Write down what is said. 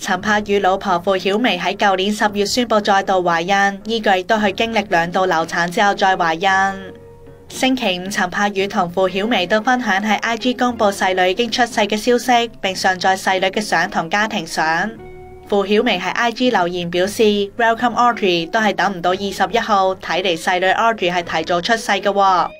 陈柏宇老婆傅晓薇喺旧年十月宣布再度怀孕，依据都系经历两度流产之后再怀孕。星期五，陈柏宇同傅晓薇都分享喺 IG 公布细女已经出世嘅消息，并上载细女嘅相同家庭相。傅晓薇喺 IG 留言表示：，Welcome Audrey，都系等唔到二十一号，睇嚟细女 Audrey 系提早出世嘅。